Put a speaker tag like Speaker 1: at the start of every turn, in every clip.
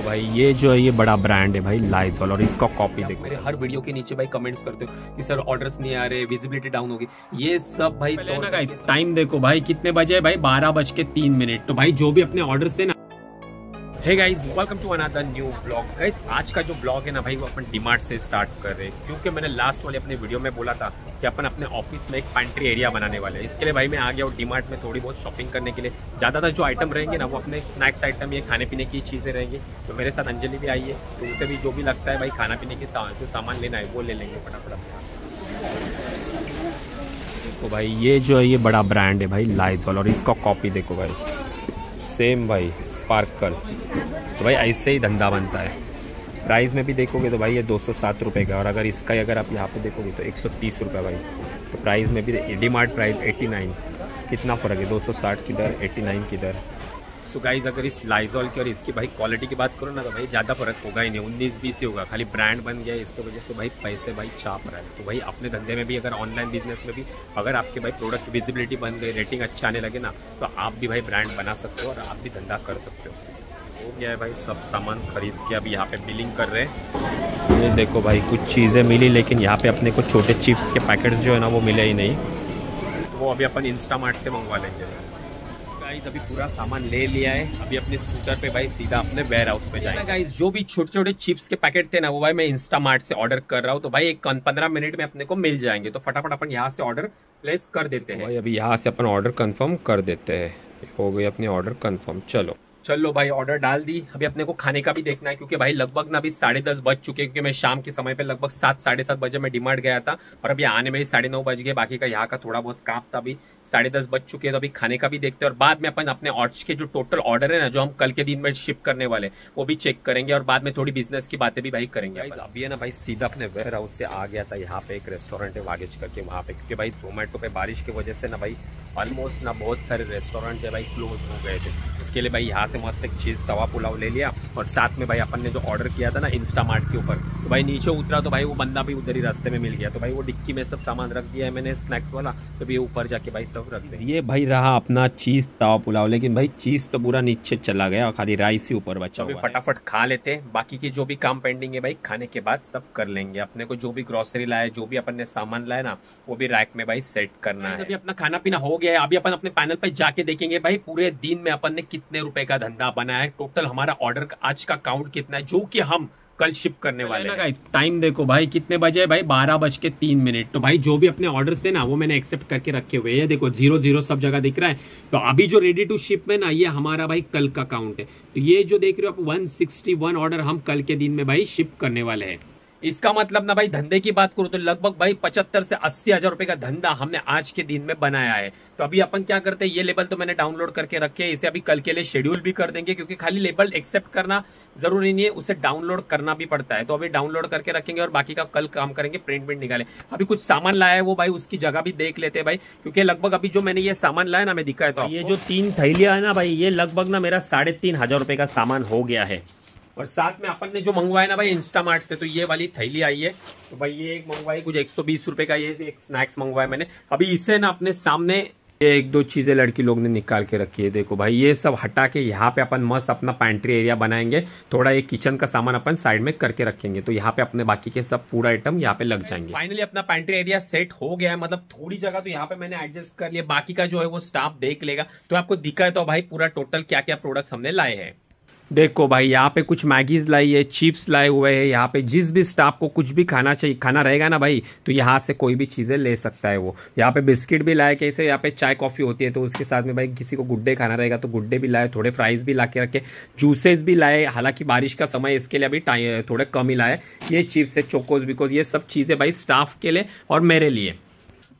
Speaker 1: देखो भाई ये जो है ये बड़ा ब्रांड है भाई लाइजॉल और इसका कॉपी देखो।
Speaker 2: मेरे हर वीडियो के नीचे भाई कमेंट्स करते हो कि सर ऑर्डर्स नहीं आ रहे विजिबिलिटी डाउन होगी। ये सब भाई
Speaker 1: टाइम देखो भाई कितने बजे भाई? बारह बज के तीन मिनट। तो भाई जो भी अपने ऑर्डर्स थे ना
Speaker 2: hey guys welcome to another new blog guys आज का जो ब्लॉग है ना भाई, वो अपन डिमार्ट से स्टार्ट कर रहे हैं। क्योंकि मैंने लास्ट वाले अपने वीडियो में बोला था कि अपन अपने ऑफ़िस में एक पेंट्री एरिया बनाने वाले हैं। इसके लिए भाई मैं आ गया हूँ डिमार्ट में थोड़ी बहुत शॉपिंग करने के लिए। ज़्यादातर जो आइटम रहेंगे ना, वो अपने स्नैक्स आइटम ये खाने पीने की चीज़ें रहेंगी। तो मेरे साथ अंजलि भी आई है तो उसे भी जो भी लगता है भाई खाना पीने की जो सामान लेना है, वो ले लेंगे फटाफट।
Speaker 1: देखो भाई, ये जो है, ये बड़ा ब्रांड है भाई लाइजॉल और इसका कॉपी देखो भाई। सेम भाई। स्पार्कल तो भाई ऐसे ही धंधा बनता है। प्राइस में भी देखोगे तो भाई ये दो सौ सात रुपये का और अगर इसका ही अगर आप यहाँ पे देखोगे तो एक सौ तीस रुपये भाई। तो प्राइस में भी D Mart price eighty nine कितना फ़र्क है? दो सौ साठ किधर एट्टी नाइन किधर?
Speaker 2: सो गाइज़ अगर इस लाइजॉल की और इसकी भाई क्वालिटी की बात करो ना तो भाई ज़्यादा फ़र्क होगा ही नहीं। उन्नीस, बीस ही होगा। खाली ब्रांड बन गया इसकी वजह से भाई पैसे भाई छाप रहा है। तो भाई अपने धंधे में भी, अगर ऑनलाइन बिज़नेस में भी, अगर आपके भाई प्रोडक्ट की विजिबिलिटी बन गई रेटिंग अच्छा आने लगे ना तो आप भी भाई ब्रांड बना सकते हो और आप भी धंधा कर सकते हो। हो गया है भाई, सब सामान खरीद के अभी यहाँ पे बिलिंग कर रहे हैं।
Speaker 1: ये देखो भाई, कुछ चीज़ें मिली, लेकिन यहाँ पे अपने को छोटे चिप्स के पैकेट्स जो है ना, वो मिले ही नहीं।
Speaker 2: वो अभी अपन इंस्टामार्ट से मंगवा लेंगे। गाइस अभी पूरा सामान ले लिया है। अभी अपने स्कूटर पे भाई सीधा अपने वेयर हाउस पे जाएँगे। गाइस जो भी छोटे छोटे चिप्स के पैकेट थे ना, वो भाई मैं इंस्टा मार्ट से ऑर्डर कर रहा हूँ तो भाई एक पंद्रह मिनट में अपने को मिल जाएँगे। तो फटाफट अपन यहाँ से ऑर्डर प्लेस कर देते हैं।
Speaker 1: भाई, अभी यहाँ से अपन ऑर्डर कन्फर्म कर देते हैं। हो गई अपनी ऑर्डर कन्फर्म चलो।
Speaker 2: चलो भाई ऑर्डर डाल दी। अभी अपने को खाने का भी देखना है क्योंकि भाई लगभग ना अभी साढ़े दस बज चुके हैं क्योंकि मैं शाम के समय पे लगभग सात साढ़े सात बजे मैं डिमांड गया था और अभी आने में ही साढ़े नौ बज गए बाकी का यहाँ का थोड़ा बहुत काम था अभी। साढ़े दस बज चुके हैं तो अभी खाने का भी देखते हैं और बाद में अपन अपने ऑर्डर के जो टोटल ऑर्डर है ना जो हम कल के दिन में शिप करने वाले वो भी चेक करेंगे और बाद में थोड़ी बिज़नेस की बातें भी भाई करेंगे अभी है ना भाई सीधा अपने वेयर हाउस से आ गया था यहाँ पे एक रेस्टोरेंट है वागेज करके वहाँ पे क्योंकि भाई जोमेटो पे बारिश की वजह से ना भाई ऑलमोस्ट ना बहुत सारे रेस्टोरेंट है भाई क्लोज हो गए थे। उसके लिए भाई यहाँ से मस्त एक चीज़ तवा पुलाव ले लिया और साथ में भाई अपन ने जो ऑर्डर किया था ना इंस्टा मार्ट के ऊपर भाई नीचे उतरा तो भाई वो बंदा भी उधर ही रास्ते में मिल गया। तो भाई वो डिक्की में सब सामान रख दिया है मैंने स्नैक्स वाला तो भी ऊपर जाके भाई सब रख दिया
Speaker 1: ये भाई रहा अपना चीज़ तवा पुलाव लेकिन भाई चीज़ तो पूरा नीचे चला गया खाली राइस ही ऊपर बचा
Speaker 2: हुआ फटाफट खा लेते हैं। बाकी के जो भी काम पेंडिंग है भाई खाने के बाद सब कर लेंगे। अपने को जो भी ग्रोसरी लाया जो भी अपन ने सामान लाया ना वो भी रैक में भाई सेट करना है। अभी अपना खाना पीना हो गया है। अभी अपन अपने पैनल पर जाके देखेंगे भाई पूरे दिन में अपन ने कितने रुपए का धंधा बनाया है। टोटल हमारा ऑर्डर आज का काउंट कितना है? जो कि हम कल शिप करने वाले हैं।
Speaker 1: टाइम देखो भाई कितने बजे भाई? बारह बज के तीन मिनट। तो भाई जो भी अपने ऑर्डर्स थे ना वो मैंने एक्सेप्ट करके रखे हुए हैं। देखो ज़ीरो ज़ीरो सब जगह दिख रहा है। तो अभी जो रेडी टू शिप में ना ये हमारा भाई कल का काउंट है। तो ये जो देख रहे हो आप वन ऑर्डर हम कल के दिन में भाई शिप करने वाले हैं।
Speaker 2: इसका मतलब ना भाई, धंधे की बात करूँ तो लगभग भाई पचहत्तर से अस्सी हज़ार रुपए का धंधा हमने आज के दिन में बनाया है। तो अभी अपन क्या करते हैं, ये लेबल तो मैंने डाउनलोड करके रखे हैं, इसे अभी कल के लिए शेड्यूल भी कर देंगे, क्योंकि खाली लेबल एक्सेप्ट करना ज़रूरी नहीं है, उसे डाउनलोड करना भी पड़ता है। तो अभी डाउनलोड करके रखेंगे और बाकी का कल काम करेंगे प्रिंट प्रिंट निकाले। अभी कुछ सामान लाया है वो भाई, उसकी जगह भी देख लेते हैं भाई, क्योंकि लगभग अभी जो मैंने ये सामान लाया ना, मैं दिखाया तो
Speaker 1: ये जो तीन थैलियाँ है ना भाई, ये लगभग ना मेरा साढ़े तीन हज़ार रुपए का सामान हो गया है।
Speaker 2: और साथ में अपन ने जो मंगवाया ना भाई इंस्टामार्ट से तो ये वाली थैली आई है। तो भाई ये एक मंगवाई, कुछ एक सौ का ये एक स्नैक्स मंगवाया मैंने। अभी इसे ना अपने सामने
Speaker 1: ये एक दो चीज़ें लड़की लोग ने निकाल के रखी है। देखो भाई, ये सब हटा के यहाँ पे अपन मस्त अपना पैंट्री एरिया बनाएँगे। थोड़ा एक किचन का सामान अपन साइड में करके रखेंगे। तो यहाँ पे अपने बाकी के सब फ़ूड आइटम यहाँ पे लग जाएँगे।
Speaker 2: फाइनली अपना पैंट्री एरिया सेट हो गया है। मतलब थोड़ी जगह तो यहाँ पे मैंने एडजस्ट कर लिया। बाकी का जो है वो स्टाफ देख लेगा। तो आपको दिखा है तो भाई पूरा टोटल क्या क्या प्रोडक्ट्स हमने लाए हैं।
Speaker 1: देखो भाई, यहाँ पे कुछ मैगीज लाई है, चिप्स लाए हुए हैं, यहाँ पे जिस भी स्टाफ को कुछ भी खाना चाहिए, खाना रहेगा ना भाई तो यहाँ से कोई भी चीज़ें ले सकता है वो। यहाँ पे बिस्किट भी लाए, कैसे यहाँ पे चाय कॉफ़ी होती है तो उसके साथ में भाई किसी को गुड्डे खाना रहेगा तो गुड्डे भी लाए, थोड़े फ्राइज़ भी ला के रखे जूसेस भी लाए, हालाँकि बारिश का समय इसके लिए अभी टाइम थोड़े कम ही लाए, ये चिप्स है चोकोज बिकोज ये सब चीज़ें भाई स्टाफ के लिए और मेरे लिए।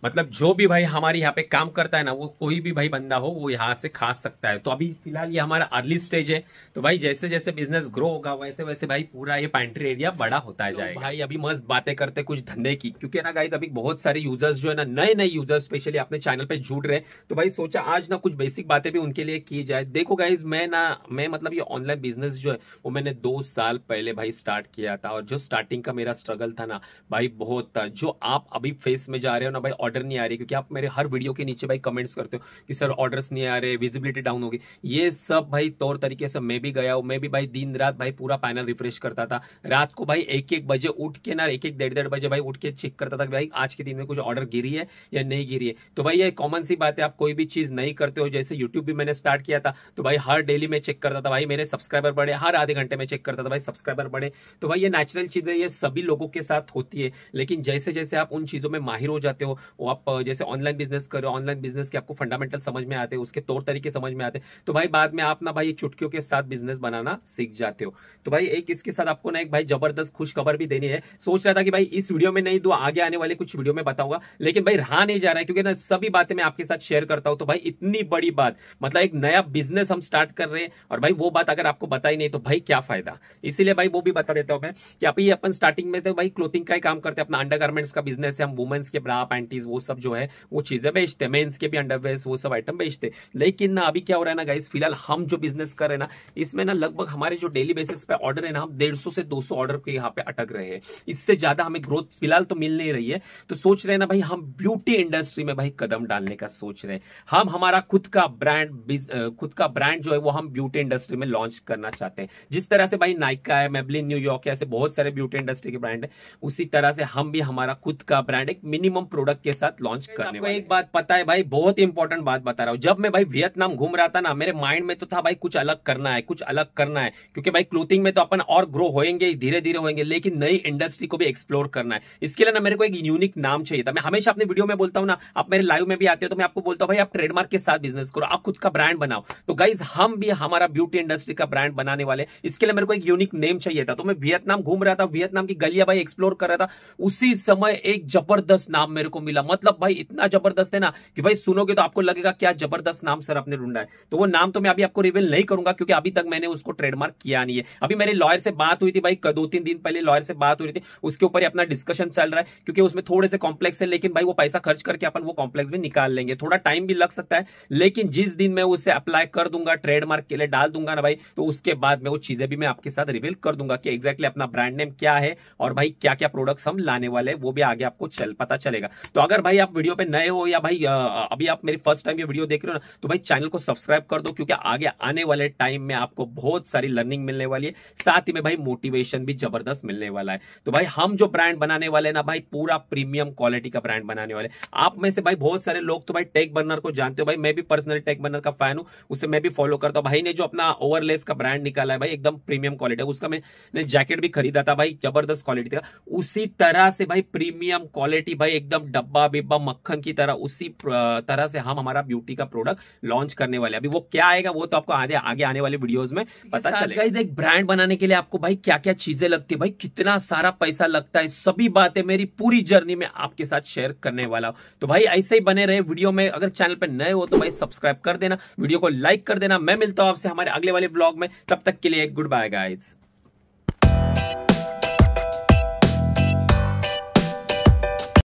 Speaker 2: मतलब जो भी भाई हमारे यहाँ पे काम करता है ना वो कोई भी भाई बंदा हो वो यहाँ से खा सकता है। तो अभी फ़िलहाल ये हमारा अर्ली स्टेज है। तो भाई जैसे जैसे बिज़नेस ग्रो होगा वैसे वैसे भाई पूरा ये पैंट्री एरिया बड़ा होता है जाएगा। भाई अभी मस्त बातें करते कुछ धंधे की क्योंकि ना गाइज़ अभी बहुत सारे यूज़र्स जो है ना नए नए यूज़र्स स्पेशली अपने चैनल पर जुड़ रहे तो भाई सोचा आज ना कुछ बेसिक बातें भी उनके लिए की जाए। देखो गाइज़ मैं ना मैं मतलब ये ऑनलाइन बिज़नेस जो है वो मैंने दो साल पहले भाई स्टार्ट किया था। और जो स्टार्टिंग का मेरा स्ट्रगल था ना भाई बहुत था। जो आप अभी फेस में जा रहे हो ना भाई ऑर्डर नहीं आ रही, क्योंकि आप मेरे हर वीडियो के नीचे भाई कमेंट्स करते हो कि, सर ऑर्डर्स नहीं आ रहे विजिबिलिटी डाउन होगी। ये सब भाई तौर तरीके से मैं भी गया हूँ, मैं भी भाई दिन रात भाई पूरा पैनल रिफ्रेश करता था। रात को भाई एक एक बजे उठ के ना एक एक डेढ़ डेढ़ बजे भाई उठ के चेक करता था कि भाई आज के दिन में कुछ ऑर्डर गिरी है या नहीं गिरी है। तो भाई ये कॉमन सी बात है, आप कोई भी चीज़ नहीं करते हो, जैसे यूट्यूब भी मैंने स्टार्ट किया था तो भाई हर डेली में चेक करता था भाई, मेरे सब्सक्राइबर बढ़े, हर आधे घंटे में चेक करता था भाई सब्सक्राइबर बढ़े। तो भाई ये नेचुरल चीज़ें, ये सभी लोगों के साथ होती है, लेकिन जैसे जैसे आप उन चीज़ों में माहिर हो जाते हो वो आप जैसे ऑनलाइन बिज़नेस करो ऑनलाइन बिज़नेस के आपको फंडामेंटल समझ में आते हैं, उसके तौर तरीके समझ में आते हैं तो भाई बाद में आप ना भाई चुटकियों के साथ बिज़नेस बनाना सीख जाते हो। तो भाई एक इसके साथ आपको ना एक भाई ज़बरदस्त खुश खबर भी देनी है। सोच रहा था कि भाई इस वीडियो में नहीं दो, आगे आने वाले कुछ वीडियो में बताऊँगा, लेकिन भाई रहा नहीं जा रहा है, क्योंकि ना सभी बातें मैं आपके साथ शेयर करता हूँ तो भाई इतनी बड़ी बात मतलब एक नया बिज़नेस हम स्टार्ट कर रहे हैं, और भाई वो बात अगर आपको बताई नहीं तो भाई क्या फ़ायदा? इसीलिए भाई वो भी बता देता हूँ मैं कि अभी अपन स्टार्टिंग में तो भाई क्लोथिंग का ही काम करते हैं, अपना अंडर का बिज़नेस है, हम वुमेन्स के ब्रा पैंटीज वो सब जो है, वो चीज़ें बेचते हैं मेन्स के भी अंडरवेयर वो सब आइटम बेचते लेकिन ना, अभी क्या हो रहा है ना गाइस फ़िलहाल हम जो बिज़नेस कर रहे हैं ना, इसमें ना लगभग हमारे जो डेली बेसिस पे ऑर्डर है ना, हम डेढ़ से दो ऑर्डर के यहाँ पे अटक रहे हैं। इससे ज़्यादा हमें ग्रोथ फ़िलहाल तो मिल नहीं रही है। तो सोच रहे ना भाई, हम ब्यूटी इंडस्ट्री में भाई कदम डालने का सोच रहे हैं। हम, हमारा खुद का ब्रांड खुद का ब्रांड जो है, वो हम ब्यूटी इंडस्ट्री में लॉन्च करना चाहते हैं। जिस तरह से भाई नाइका है मेबलिन न्यूयॉर्क है ऐसे बहुत सारे ब्यूटी इंडस्ट्री के ब्रांड है, उसी तरह से हम भी, हमारा खुद का ब्रांड एक मिनिमम प्रोडक्ट के साथ लॉन्च करने वाले एक बात पता है भाई बहुत इंपॉर्टेंट बात बता रहा हूँ। जब मैं भाई वियतनाम घूम रहा था ना मेरे माइंड में तो था भाई कुछ अलग करना है कुछ अलग करना है। क्योंकि भाई क्लोथिंग में तो अपन और ग्रो होएँगे धीरे धीरे होएँगे लेकिन नई इंडस्ट्री को भी एक्सप्लोर करना है। इसके लिए ना मेरे को एक यूनिक नाम चाहिए था। मैं हमेशा अपने वीडियो में बोलता हूँ ना आप मेरे लाइव में भी आते हो तो मैं आपको बोलता हूँ भाई आप ट्रेडमार्क के साथ बिज़नेस करो आप खुद का ब्रांड बनाओ। तो गाइज़ हम भी हमारा ब्यूटी इंडस्ट्री का ब्रांड बनाने वाले इसके लिए मेरे को एक यूनिक नेम चाहिए था। तो मैं वियतनाम घूम रहा था वियतनाम की गलिया भाई एक्सप्लोर कर रहा था। उसी समय एक ज़बरदस्त नाम मेरे को मिला। मतलब भाई इतना ज़बरदस्त है ना कि भाई सुनोगे तो आपको लगेगा क्या ज़बरदस्त नाम सर आपने ढूंढा है। तो वो नाम तो मैं अभी आपको रिवील नहीं करूँगा क्योंकि अभी तक मैंने उसको ट्रेडमार्क किया नहीं है। अभी मेरे लॉयर से बात हुई थी भाई दो तीन दिन पहले लॉयर से बात हुई थी, उसके ऊपर अपना डिस्कशन चल रहा है क्योंकि उसमें थोड़े से कॉम्प्लेक्स है, लेकिन भाई वो पैसा खर्च करके अपन वो कॉम्प्लेक्स भी निकाल लेंगे। थोड़ा टाइम भी लग सकता है, लेकिन जिस दिन मैं उसे अप्लाई कर दूँगा ट्रेडमार्क के लिए डाल दूँगा ना भाई तो उसके बाद में वो चीज़ें भी मैं आपके साथ रिवील कर दूँगा कि एक्जैक्टली अपना ब्रांड नेम क्या है और भाई क्या क्या प्रोडक्ट्स हम लाने वाले वो भी आगे आपको चल, पता चलेगा। तो अगर भाई आप वीडियो पे नए हो या भाई अभी आप मेरी फ़र्स्ट टाइम ये वीडियो देख रहे हो ना तो भाई चैनल को सब्सक्राइब कर दो, क्योंकि आगे आने वाले टाइम में आपको बहुत सारी लर्निंग मिलने वाली है। साथ ही में भाई मोटिवेशन भी ज़बरदस्त मिलने वाला है। तो भाई हम जो ब्रांड बनाने वाले ना भाई, पूरा प्रीमियम क्वालिटी का ब्रांड बनाने वाले आप में से भाई बहुत सारे लोग तो भाई टेक बर्नर को जानते हो। भाई मैं भी पर्सनली टेक बर्नर का फ़ैन हूँ, उसे मैं भी फॉलो करता हूँ। भाई ने जो अपना ओवरलेस का ब्रांड निकाला है भाई, एकदम प्रीमियम क्वालिटी है उसका मैंने जैकेट भी खरीदा था भाई, ज़बरदस्त क्वालिटी का। उसी तरह से भाई प्रीमियम क्वालिटी भाई, एकदम डब्बा बिब्बा मक्खन की तरह उसी तरह से हम हमारा ब्यूटी का प्रोडक्ट लॉन्च करने वाले अभी वो क्या आएगा वो तो आपको आगे आगे आने वाले वीडियोस में पता चलेगा। एक ब्रांड बनाने के लिए आपको भाई क्या क्या चीज़ें लगती है? भाई कितना सारा पैसा लगता है? सभी बातें मेरी पूरी जर्नी में आपके साथ शेयर करने वाला हूँ। तो भाई ऐसे ही बने रहे वीडियो में। अगर चैनल पर नए हो तो भाई सब्सक्राइब कर देना। वीडियो को लाइक कर देना। मैं मिलता हूँ आपसे हमारे अगले वाले ब्लॉग में। तब तक के लिए गुड बाय गाइड्स